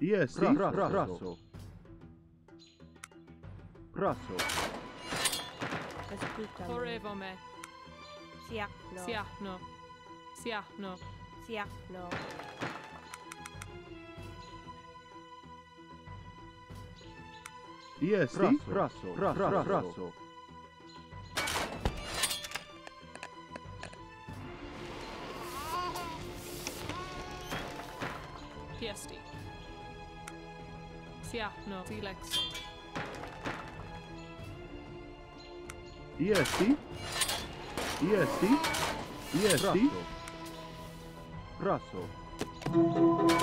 Iesti? Ra- ra- raso. Raso. Ascoltami. Horevome. Siahno. Siahno. Siahno. Siahno. Iesti? Raso. Raso. Ra- ra- raso. Piesti. Siahno. Silex. Iesti? Iesti? Iesti? Raso. Raso.